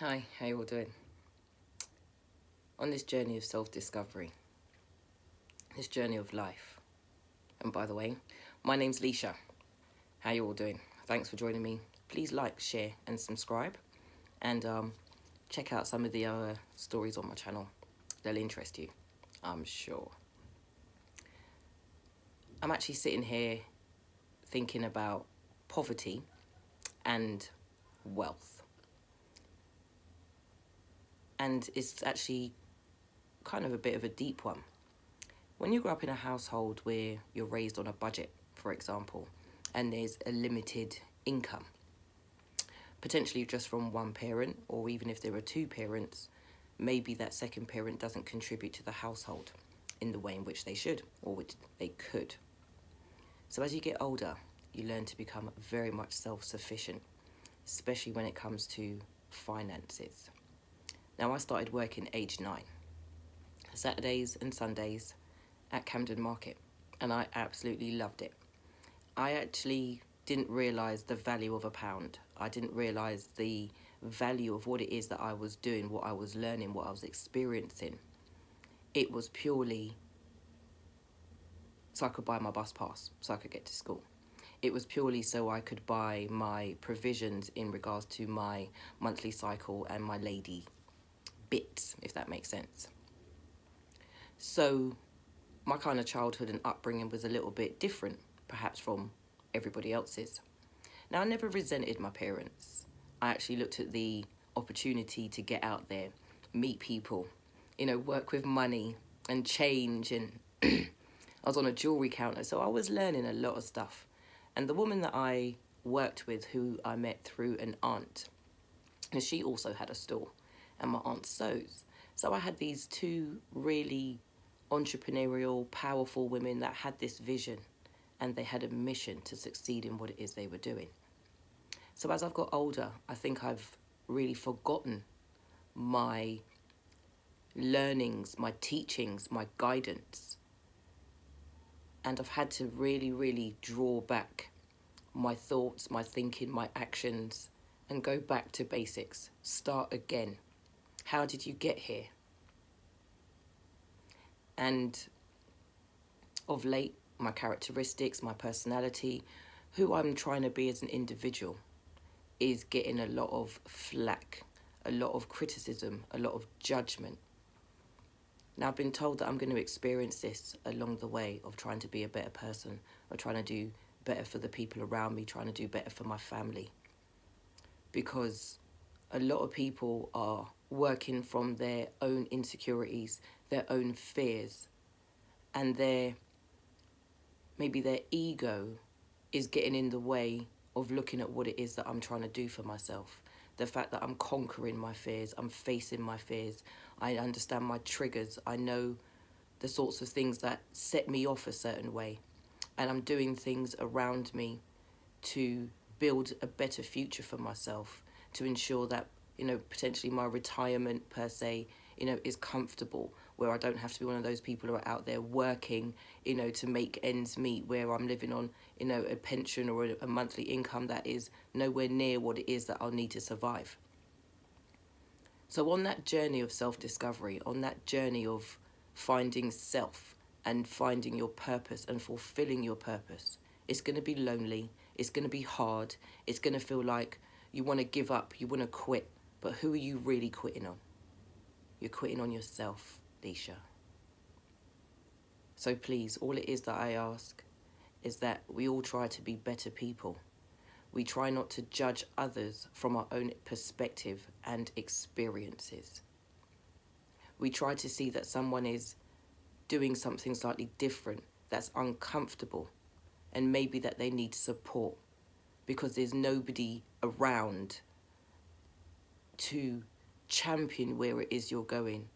Hi, how you all doing? On this journey of self-discovery, this journey of life, and by the way, my name's Leisha. How you all doing? Thanks for joining me. Please like, share, and subscribe, and um, check out some of the other stories on my channel. They'll interest you, I'm sure. I'm actually sitting here thinking about poverty and wealth. And it's actually kind of a bit of a deep one. When you grow up in a household where you're raised on a budget, for example, and there's a limited income, potentially just from one parent, or even if there are two parents, maybe that second parent doesn't contribute to the household in the way in which they should or which they could. So as you get older, you learn to become very much self-sufficient, especially when it comes to finances. Now I started working age nine, Saturdays and Sundays at Camden Market, and I absolutely loved it. I actually didn't realise the value of a pound. I didn't realise the value of what it is that I was doing, what I was learning, what I was experiencing. It was purely so I could buy my bus pass, so I could get to school. It was purely so I could buy my provisions in regards to my monthly cycle and my lady bits, if that makes sense. So my kind of childhood and upbringing was a little bit different, perhaps from everybody else's. Now, I never resented my parents. I actually looked at the opportunity to get out there, meet people, you know, work with money and change and I was on a jewelry counter, so I was learning a lot of stuff. And the woman that I worked with, who I met through an aunt, and she also had a store, and my aunt sews. So I had these two really entrepreneurial, powerful women that had this vision and they had a mission to succeed in what it is they were doing. So as I've got older, I think I've really forgotten my learnings, my teachings, my guidance and I've had to really, really draw back my thoughts, my thinking, my actions, and go back to basics. Start again. How did you get here? And of late, my characteristics, my personality, who I'm trying to be as an individual, is getting a lot of flack, a lot of criticism, a lot of judgment. Now, I've been told that I'm going to experience this along the way of trying to be a better person, or trying to do better for the people around me, trying to do better for my family. Because a lot of people are working from their own insecurities, their own fears, and their maybe their ego is getting in the way of looking at what it is that I'm trying to do for myself. The fact that I'm conquering my fears, I'm facing my fears, I understand my triggers, I know the sorts of things that set me off a certain way, and I'm doing things around me to build a better future for myself, to ensure that, you know, potentially my retirement per se, you know, is comfortable, where I don't have to be one of those people who are out there working, you know, to make ends meet, where I'm living on, you know, a pension or a, a monthly income that is nowhere near what it is that I'll need to survive. So on that journey of self-discovery, on that journey of finding self and finding your purpose and fulfilling your purpose, it's going to be lonely, it's going to be hard, it's going to feel like you want to give up, you want to quit, but who are you really quitting on? You're quitting on yourself. Leisha. So please, all it is that I ask is that we all try to be better people. We try not to judge others from our own perspective and experiences. We try to see that someone is doing something slightly different that's uncomfortable and maybe that they need support because there's nobody around to champion where it is you're going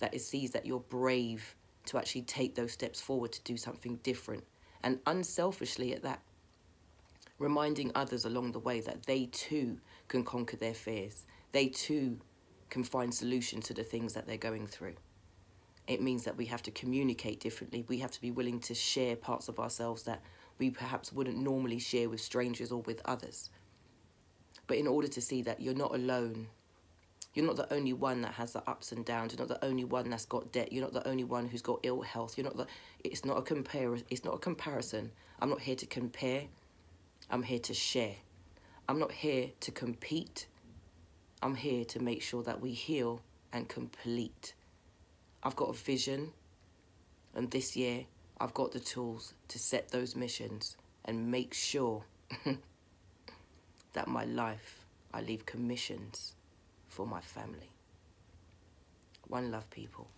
that it sees that you're brave to actually take those steps forward to do something different. And unselfishly at that reminding others along the way that they too can conquer their fears. They too can find solutions to the things that they're going through it means that we have to communicate differently we have to be willing to share parts of ourselves that we perhaps wouldn't normally share with strangers or with others but in order to see that you're not alone You're not the only one that has the ups and downs. You're not the only one that's got debt. You're not the only one who's got ill health. You're not the. It's not a compare. It's not a comparison. I'm not here to compare. I'm here to share. I'm not here to compete. I'm here to make sure that we heal and complete. I've got a vision, and this year I've got the tools to set those missions and make sure that my life, I leave commissions for my family. One love, people.